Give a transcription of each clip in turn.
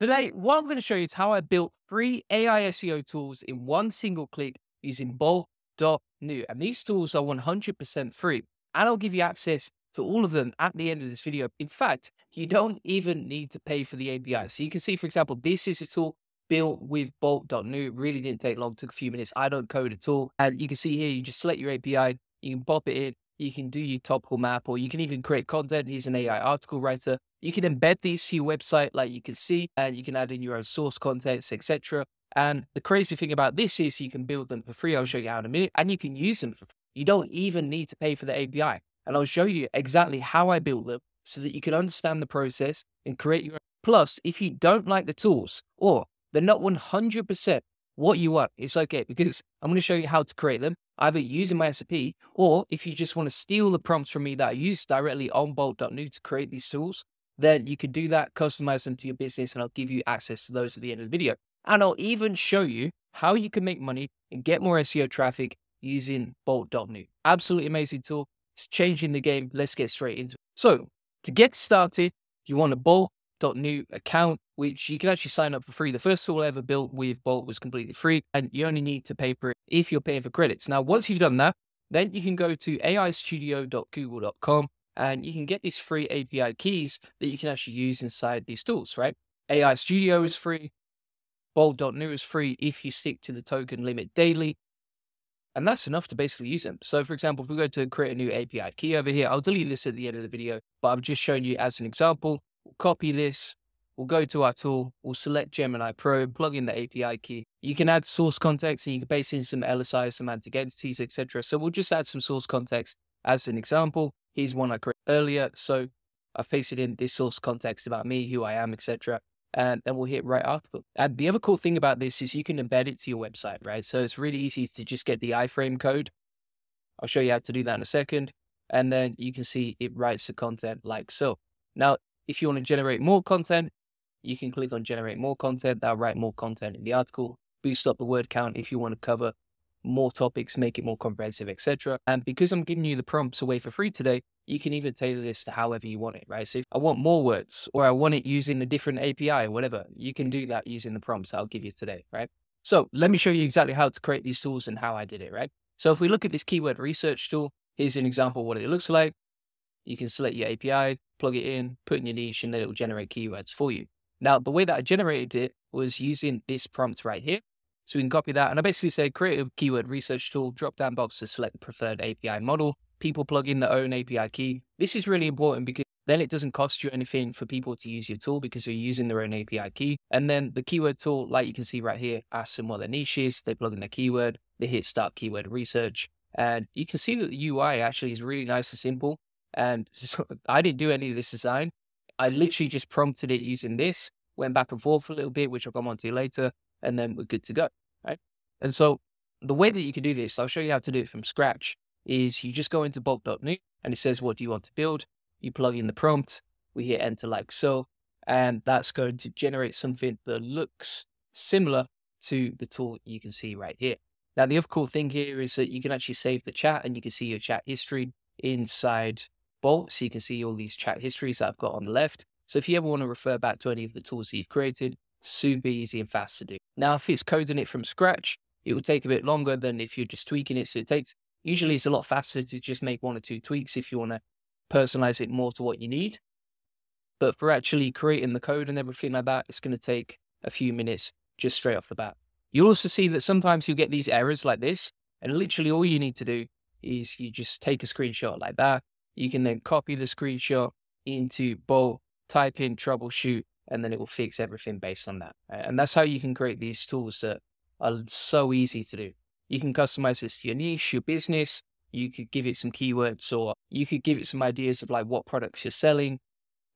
Today, what I'm going to show you is how I built three AI SEO tools in one single click using Bolt.new. And these tools are 100% free. And I'll give you access to all of them at the end of this video. In fact, you don't even need to pay for the API. So you can see, for example, this is a tool built with Bolt.new. It really didn't take long, took a few minutes. I don't code at all. And you can see here, you just select your API, you can pop it in, you can do your topical map, or you can even create content. Here's an AI article writer. You can embed these to your website, like you can see, and you can add in your own source context, etc. And the crazy thing about this is you can build them for free. I'll show you how in a minute, and you can use them for free. You don't even need to pay for the API. And I'll show you exactly how I built them so that you can understand the process and create your own. Plus, if you don't like the tools or they're not 100% what you want, it's okay because I'm going to show you how to create them either using my SOP or if you just want to steal the prompts from me that I use directly on bolt.new to create these tools, then you can do that, customize them to your business, and I'll give you access to those at the end of the video. And I'll even show you how you can make money and get more SEO traffic using bolt.new. Absolutely amazing tool. It's changing the game. Let's get straight into it. So to get started, you want a bolt.new account, which you can actually sign up for free. The first tool I ever built with Bolt was completely free, and you only need to pay for it if you're paying for credits. Now, once you've done that, then you can go to aistudio.google.com and you can get these free API keys that you can actually use inside these tools, right? AI Studio is free. Bolt.new is free if you stick to the token limit daily. And that's enough to basically use them. So for example, if we go to create a new API key over here, I'll delete this at the end of the video, but I'm just showing you as an example. We'll copy this, we'll go to our tool, we'll select Gemini Pro, plug in the API key. You can add source context and you can base in some LSI, semantic entities, etc. So we'll just add some source context as an example. Here's one I created earlier. So I've pasted in this source context about me, who I am, etc. And then we'll hit write article. And the other cool thing about this is you can embed it to your website, right? So it's really easy to just get the iframe code. I'll show you how to do that in a second. And then you can see it writes the content like so. Now, if you want to generate more content, you can click on generate more content. That'll write more content in the article, boost up the word count if you want to cover more topics, make it more comprehensive, etc. And because I'm giving you the prompts away for free today, you can even tailor this to however you want it, right? So if I want more words or I want it using a different API or whatever, you can do that using the prompts I'll give you today, right? So let me show you exactly how to create these tools and how I did it, right? So if we look at this keyword research tool, here's an example what it looks like. You can select your API, plug it in, put in your niche, and then it will generate keywords for you. Now, the way that I generated it was using this prompt right here. So we can copy that. And I basically say create a keyword research tool, drop down box to select the preferred API model. People plug in their own API key. This is really important because then it doesn't cost you anything for people to use your tool because they're using their own API key. And then the keyword tool, like you can see right here, asks them what their niche is. They plug in their keyword, they hit start keyword research. And you can see that the UI actually is really nice and simple. And so I didn't do any of this design. I literally just prompted it using this, went back and forth a little bit, which I'll come on to later and then we're good to go, right? And so the way that you can do this, I'll show you how to do it from scratch, is you just go into bolt.new and it says, what do you want to build? You plug in the prompt, we hit enter like so, and that's going to generate something that looks similar to the tool you can see right here. Now, the other cool thing here is that you can actually save the chat and you can see your chat history inside Bolt. So you can see all these chat histories that I've got on the left. So if you ever want to refer back to any of the tools that you've created, super easy and fast to do. Now, if it's coding it from scratch, it will take a bit longer than if you're just tweaking it. So it takes, usually it's a lot faster to just make one or two tweaks if you want to personalize it more to what you need. But for actually creating the code and everything like that, it's going to take a few minutes just straight off the bat. You'll also see that sometimes you'll get these errors like this, and literally all you need to do is you just take a screenshot like that. You can then copy the screenshot into Bolt, type in troubleshoot, and then it will fix everything based on that. And that's how you can create these tools that are so easy to do. You can customize this to your niche, your business. You could give it some keywords or you could give it some ideas of like what products you're selling.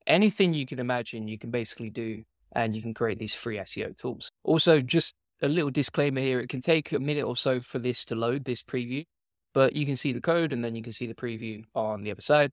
Anything you can imagine, you can basically do and you can create these free SEO tools. Also, just a little disclaimer here. It can take a minute or so for this to load this preview, but you can see the code and then you can see the preview on the other side.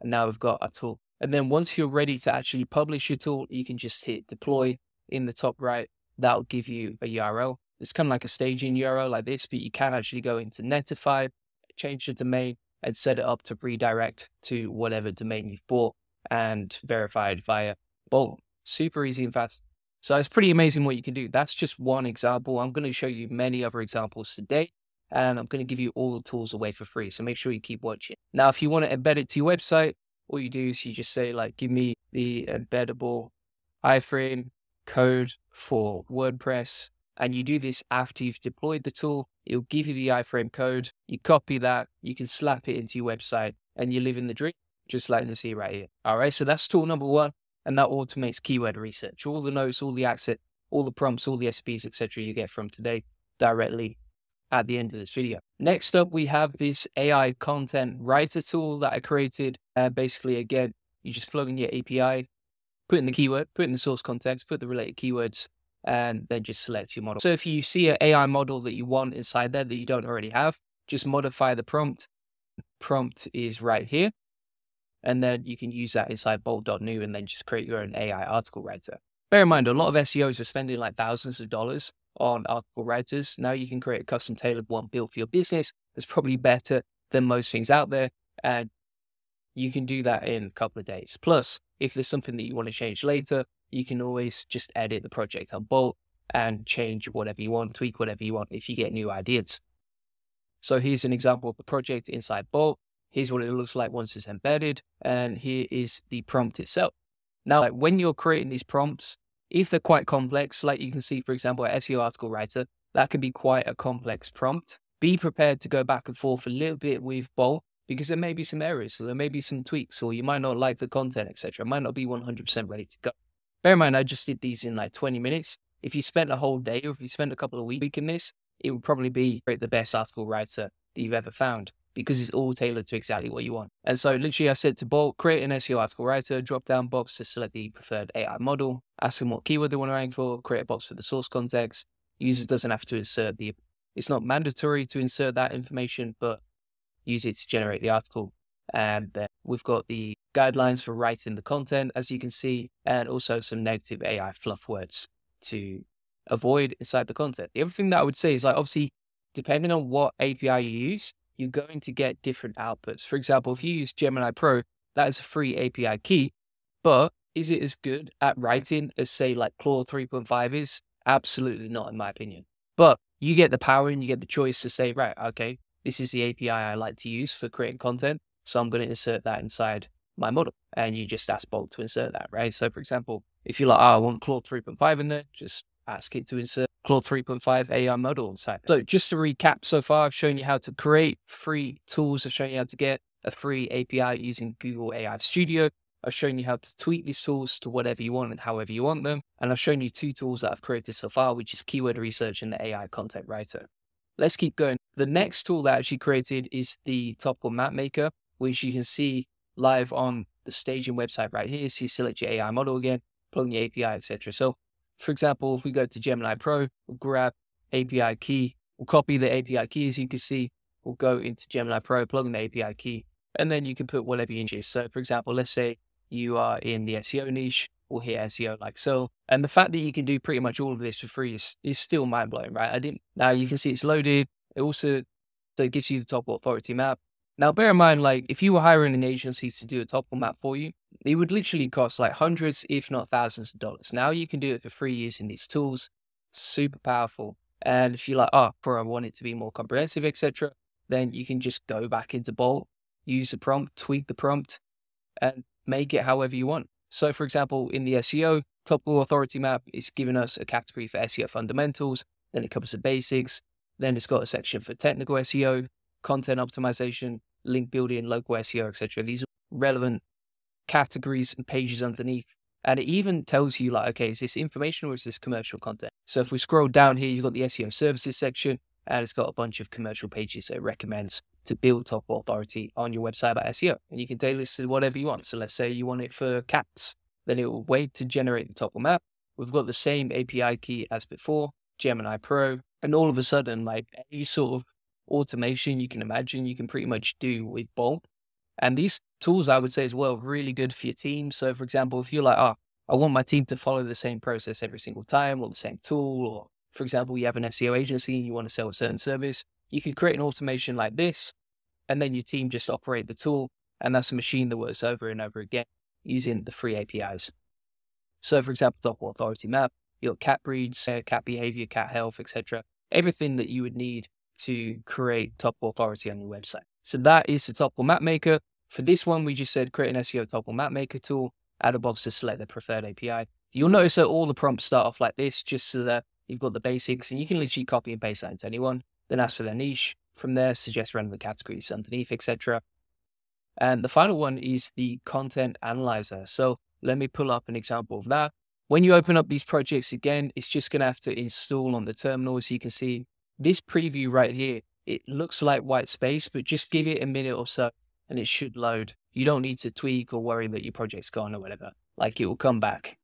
And now we've got a tool. And then once you're ready to actually publish your tool, you can just hit deploy in the top right. That'll give you a URL. It's kind of like a staging URL like this, but you can actually go into Netlify, change the domain, and set it up to redirect to whatever domain you've bought and verified via Bolt. super easy and fast. So it's pretty amazing what you can do. That's just one example. I'm going to show you many other examples today, and I'm going to give you all the tools away for free. So make sure you keep watching. Now, if you want to embed it to your website, all you do is you just say like, give me the embeddable iframe code for WordPress. And you do this after you've deployed the tool. It'll give you the iframe code. You copy that, you can slap it into your website, and you live in the dream, just like you see right here. All right, so that's tool number one and that automates keyword research. All the notes, all the access, all the prompts, all the SOPs, etc. you get from today directly at the end of this video. Next up, we have this AI content writer tool that I created. Uh, basically, again, you just plug in your API, put in the keyword, put in the source context, put the related keywords, and then just select your model. So if you see an AI model that you want inside there that you don't already have, just modify the prompt. Prompt is right here. And then you can use that inside bolt.new and then just create your own AI article writer. Bear in mind, a lot of SEOs are spending like thousands of dollars on article writers. Now you can create a custom tailored one built for your business that's probably better than most things out there. And you can do that in a couple of days. Plus, if there's something that you want to change later, you can always just edit the project on Bolt and change whatever you want, tweak whatever you want if you get new ideas. So here's an example of the project inside Bolt. Here's what it looks like once it's embedded. And here is the prompt itself. Now, like when you're creating these prompts, if they're quite complex, like you can see, for example, an SEO article writer, that can be quite a complex prompt. Be prepared to go back and forth a little bit with Bolt because there may be some errors, so there may be some tweaks, or you might not like the content, etc. Might not be 100% ready to go. Bear in mind, I just did these in like 20 minutes. If you spent a whole day, or if you spent a couple of weeks in this, it would probably be the best article writer that you've ever found because it's all tailored to exactly what you want. And so literally I said to Bolt, create an SEO article writer, drop down box to select the preferred AI model, ask them what keyword they want to rank for, create a box for the source context. User doesn't have to insert the, it's not mandatory to insert that information, but use it to generate the article. And then we've got the guidelines for writing the content, as you can see, and also some negative AI fluff words to avoid inside the content. The other thing that I would say is like, obviously, depending on what API you use, you're going to get different outputs. For example, if you use Gemini Pro, that is a free API key, but is it as good at writing as say like Claude 3.5 is? Absolutely not, in my opinion. But you get the power and you get the choice to say, right, okay, this is the API I like to use for creating content. So I'm going to insert that inside my model. And you just ask Bolt to insert that, right? So for example, if you're like, oh, I want Claude 3.5 in there, just ask it to insert Claude 3.5 AI model inside. So just to recap so far, I've shown you how to create free tools. I've shown you how to get a free API using Google AI Studio. I've shown you how to tweak these tools to whatever you want and however you want them. And I've shown you two tools that I've created so far, which is keyword research and the AI content writer. Let's keep going. The next tool that I actually created is the topical map maker, which you can see live on the staging website right here. So you select your AI model again, plug in your API, etc. So for example, if we go to Gemini Pro, we'll grab API key, we'll copy the API key as you can see, we'll go into Gemini Pro, plug in the API key, and then you can put whatever you choose. So for example, let's say you are in the SEO niche, we'll hit SEO like so. And the fact that you can do pretty much all of this for free is, is still mind blowing, right? I didn't, now you can see it's loaded. It also so it gives you the top authority map. Now, bear in mind, like if you were hiring an agency to do a topical map for you, it would literally cost like hundreds, if not thousands of dollars. Now you can do it for free using these tools. Super powerful. And if you're like, oh, for I want it to be more comprehensive, etc., then you can just go back into Bolt, use the prompt, tweak the prompt, and make it however you want. So, for example, in the SEO, topical authority map is giving us a category for SEO fundamentals. Then it covers the basics. Then it's got a section for technical SEO, content optimization, link building, local SEO, etc. These are relevant categories and pages underneath. And it even tells you like, okay, is this information or is this commercial content? So if we scroll down here, you've got the SEO services section and it's got a bunch of commercial pages that it recommends to build top authority on your website about SEO. And you can tailor this to whatever you want. So let's say you want it for cats, then it will wait to generate the top map. We've got the same API key as before, Gemini Pro, and all of a sudden, like any sort of automation you can imagine, you can pretty much do with Bolt. And these tools, I would say, as well, really good for your team. So, for example, if you're like, oh, I want my team to follow the same process every single time or the same tool, or for example, you have an SEO agency and you want to sell a certain service, you could create an automation like this, and then your team just operate the tool. And that's a machine that works over and over again using the free APIs. So, for example, top authority map, your cat breeds, uh, cat behavior, cat health, etc. Everything that you would need to create top authority on your website. So that is the Topical Map Maker. For this one, we just said create an SEO Topical Map Maker tool, add a box to select the preferred API. You'll notice that all the prompts start off like this, just so that you've got the basics and you can literally copy and paste that into anyone. Then ask for their niche. From there, suggest relevant categories underneath, etc. And the final one is the content analyzer. So let me pull up an example of that. When you open up these projects again, it's just going to have to install on the terminal. As you can see, this preview right here, it looks like white space, but just give it a minute or so and it should load. You don't need to tweak or worry that your project's gone or whatever. Like it will come back.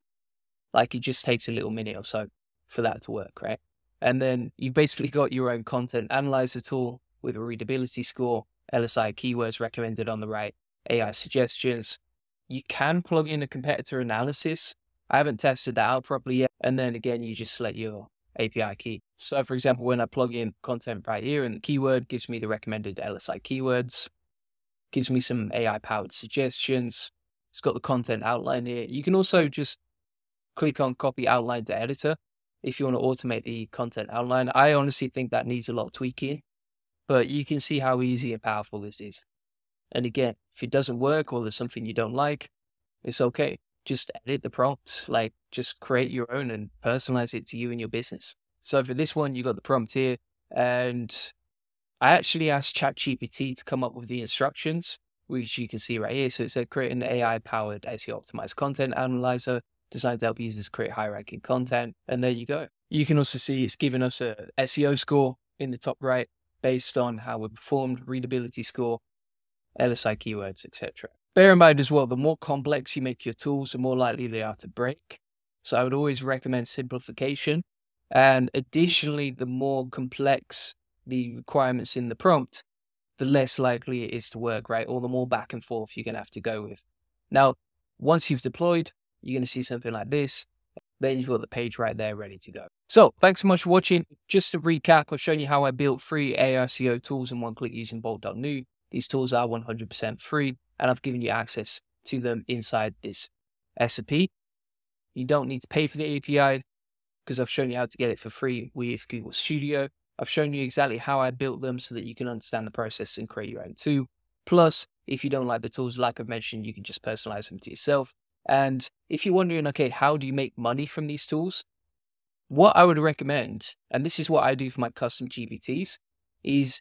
Like it just takes a little minute or so for that to work, right? And then you've basically got your own content analyzer tool with a readability score, LSI keywords recommended on the right, AI suggestions. You can plug in a competitor analysis. I haven't tested that out properly yet. And then again, you just select your API key. So for example, when I plug in content right here and the keyword gives me the recommended LSI keywords, gives me some AI powered suggestions. It's got the content outline here. You can also just click on copy outline to editor if you want to automate the content outline. I honestly think that needs a lot of tweaking, but you can see how easy and powerful this is. And again, if it doesn't work or there's something you don't like, it's okay. Just edit the prompts, like just create your own and personalize it to you and your business. So for this one, you got the prompt here and I actually asked ChatGPT to come up with the instructions, which you can see right here. So it said create an AI powered SEO optimized content analyzer designed to help users create high ranking content. And there you go. You can also see it's giving us a SEO score in the top right based on how we performed, readability score, LSI keywords, etc. Bear in mind as well, the more complex you make your tools, the more likely they are to break. So I would always recommend simplification. And additionally, the more complex the requirements in the prompt, the less likely it is to work, right? Or the more back and forth you're going to have to go with. Now, once you've deployed, you're going to see something like this. Then you've got the page right there ready to go. So thanks so much for watching. Just to recap, I've shown you how I built free AI SEO tools in one click using Bolt.new. These tools are 100% free and I've given you access to them inside this SOP. You don't need to pay for the API because I've shown you how to get it for free with Google Studio. I've shown you exactly how I built them so that you can understand the process and create your own too. Plus, if you don't like the tools, like I've mentioned, you can just personalize them to yourself. And if you're wondering, okay, how do you make money from these tools? What I would recommend, and this is what I do for my custom GPTs, is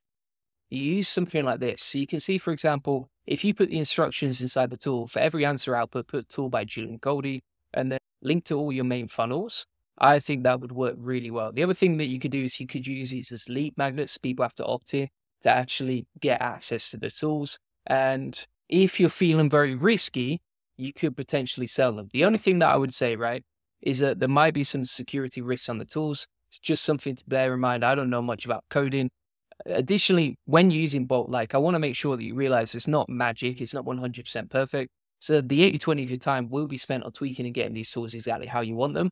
you use something like this. So you can see, for example, if you put the instructions inside the tool, for every answer output, put tool by Julian Goldie, and then link to all your main funnels. I think that would work really well. The other thing that you could do is you could use these as lead magnets. People have to opt in to actually get access to the tools. And if you're feeling very risky, you could potentially sell them. The only thing that I would say, right, is that there might be some security risks on the tools. It's just something to bear in mind. I don't know much about coding. Additionally, when using Bolt, like I want to make sure that you realize it's not magic, it's not 100% perfect. So the 80 20 of your time will be spent on tweaking and getting these tools exactly how you want them.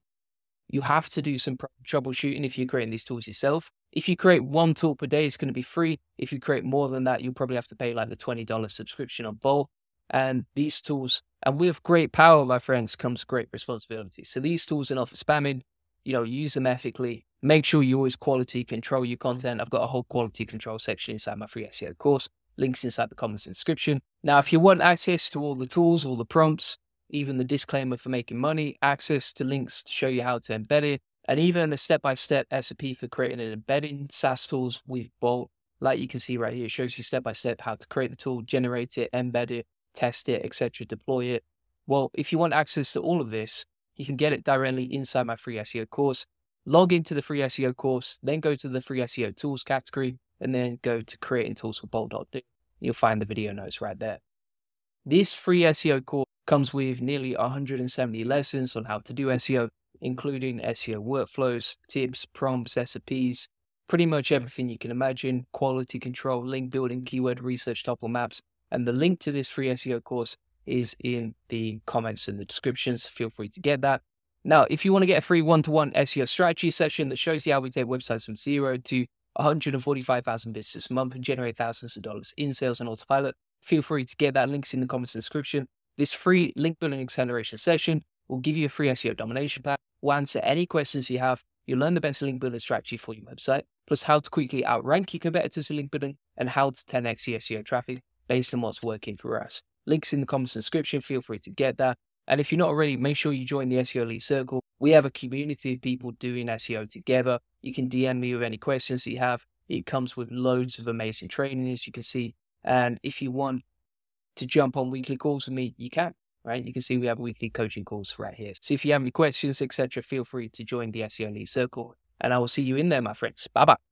You have to do some troubleshooting if you're creating these tools yourself. If you create one tool per day, it's going to be free. If you create more than that, you'll probably have to pay like the $20 subscription on Bolt. And these tools, and with great power, my friends, comes great responsibility. So these tools are not for spamming. You know, use them ethically. Make sure you always quality control your content. I've got a whole quality control section inside my free SEO course. Links inside the comments description. Now, if you want access to all the tools, all the prompts, even the disclaimer for making money, access to links to show you how to embed it, and even a step-by-step SOP for creating an embedding SaaS tools with Bolt. Like you can see right here, it shows you step-by-step how to create the tool, generate it, embed it, test it, etc., deploy it. Well, if you want access to all of this, you can get it directly inside my free SEO course. Log into the free SEO course, then go to the free SEO tools category, and then go to creating tools for bolt.new. You'll find the video notes right there. This free SEO course comes with nearly 170 lessons on how to do SEO, including SEO workflows, tips, prompts, SOPs, pretty much everything you can imagine, quality control, link building, keyword research, topical maps, and the link to this free SEO course is in the comments and the descriptions. Feel free to get that. Now, if you want to get a free one-to-one SEO strategy session that shows you how we take websites from zero to 145,000 visitors a month and generate thousands of dollars in sales and autopilot, feel free to get that. Links in the comments description. This free link building acceleration session We'll give you a free SEO domination pack. We'll answer any questions you have. You'll learn the best link building strategy for your website, plus how to quickly outrank your competitors in link building and how to 10x your SEO traffic based on what's working for us. Links in the comments description. Feel free to get that. And if you're not already, make sure you join the SEO Elite Circle. We have a community of people doing SEO together. You can DM me with any questions you have. It comes with loads of amazing training, as you can see. And if you want to jump on weekly calls with me, you can, right? You can see we have weekly coaching calls right here. So if you have any questions, etc., feel free to join the SEO Elite Circle. And I will see you in there, my friends. Bye bye.